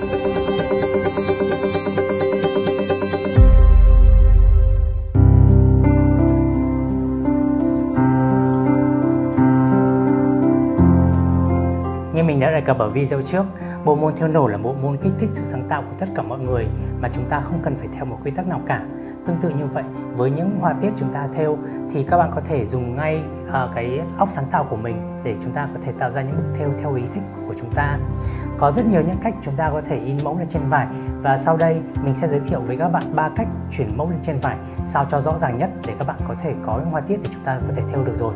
Như mình đã đề cập ở video trước, bộ môn theo nổ là bộ môn kích thích sự sáng tạo của tất cả mọi người mà chúng ta không cần phải theo một quy tắc nào cả. Tương tự như vậy, với những họa tiết chúng ta theo thì các bạn có thể dùng ngay uh, cái óc sáng tạo của mình để chúng ta có thể tạo ra những bức theo theo ý thích của chúng ta. Có rất nhiều những cách chúng ta có thể in mẫu lên trên vải và sau đây mình sẽ giới thiệu với các bạn ba cách chuyển mẫu lên trên vải sao cho rõ ràng nhất để các bạn có thể có những họa tiết để chúng ta có thể theo được rồi.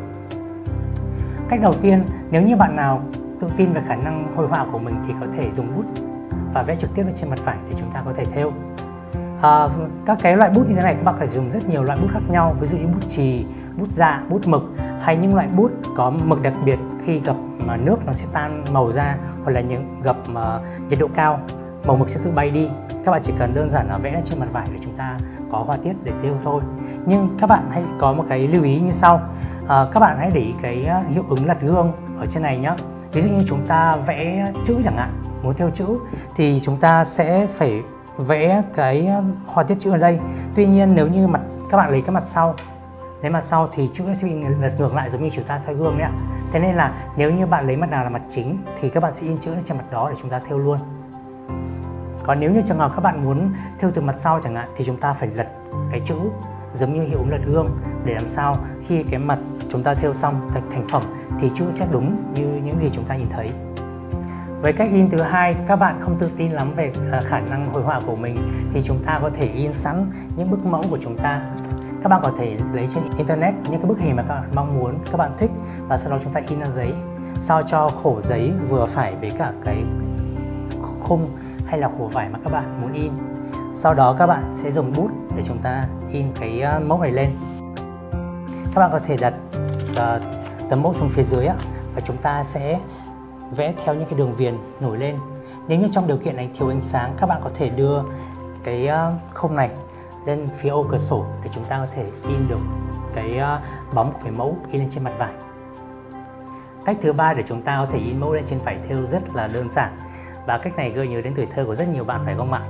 Cách đầu tiên, nếu như bạn nào tự tin về khả năng hội họa của mình thì có thể dùng bút và vẽ trực tiếp lên trên mặt vải để chúng ta có thể thêu. À, các cái loại bút như thế này các bạn phải dùng rất nhiều loại bút khác nhau ví dụ như bút chì bút dạ bút mực hay những loại bút có mực đặc biệt khi gặp mà nước nó sẽ tan màu ra hoặc là những gặp mà nhiệt độ cao màu mực sẽ tự bay đi. Các bạn chỉ cần đơn giản là vẽ lên trên mặt vải để chúng ta có hoa tiết để tiêu thôi. Nhưng các bạn hãy có một cái lưu ý như sau. À, các bạn hãy để ý cái hiệu ứng lật gương ở trên này nhé ví dụ như chúng ta vẽ chữ chẳng hạn, muốn theo chữ, thì chúng ta sẽ phải vẽ cái ờ, hoa tiết chữ ở đây. Tuy nhiên nếu như mặt, các bạn lấy cái mặt sau, lấy mặt sau thì chữ sẽ bị lật ngược lại giống như chúng ta soi gương đấy ạ. Thế nên là nếu như bạn lấy mặt nào là mặt chính thì các bạn sẽ in chữ trên mặt đó để chúng ta theo luôn. Còn nếu như trường hợp các bạn muốn theo từ mặt sau chẳng hạn thì chúng ta phải lật cái chữ giống như hiệu ứng lật gương để làm sao khi cái mặt chúng ta thêu xong thành, thành phẩm thì chữ sẽ đúng như những gì chúng ta nhìn thấy. Với cách in thứ hai các bạn không tự tin lắm về à, khả năng hội họa của mình thì chúng ta có thể in sẵn những bức mẫu của chúng ta. Các bạn có thể lấy trên internet những cái bức hình mà các bạn mong muốn các bạn thích và sau đó chúng ta in ra giấy. Sao cho khổ giấy vừa phải với cả cái khung hay là khổ vải mà các bạn muốn in sau đó các bạn sẽ dùng bút để chúng ta in cái ờ, mẫu này lên. Các bạn có thể đặt ờ, tấm mẫu xuống phía dưới á, và chúng ta sẽ vẽ theo những cái đường viền nổi lên. Nếu như trong điều kiện này thiếu ánh sáng các bạn có thể đưa cái ờ, khung này lên phía ô cửa sổ để chúng ta có thể in được cái bóng của cái mẫu in lên trên mặt vải. Cách thứ ba để chúng ta có thể in mẫu lên trên vải thêu rất là đơn giản. Và cách này gợi nhớ đến tuổi thơ của rất nhiều bạn phải không ạ?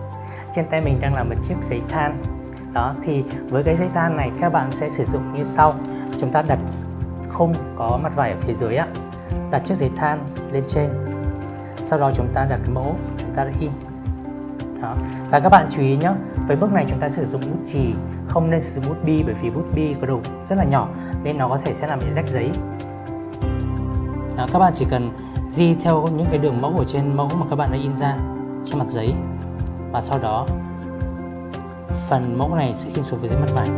Trên tay mình đang là một chiếc giấy than. Đó thì với cái giấy than này các bạn sẽ sử dụng như sau. Chúng ta đặt khung có mặt vải ở phía dưới á. Đặt chiếc giấy than lên trên. Sau đó chúng ta đặt cái mẫu chúng ta đã in. Đó. và các bạn chú ý nhé với bước này chúng ta sử dụng bút chì không nên sử dụng bút bi bởi vì bút bi có đầu rất là nhỏ nên nó có thể sẽ làm bị rách giấy. Đó, các bạn chỉ cần di theo những cái đường mẫu ở trên mẫu mà các bạn đã in ra trên mặt giấy và sau đó phần mẫu này sẽ in xuống phía dưới mặt vải.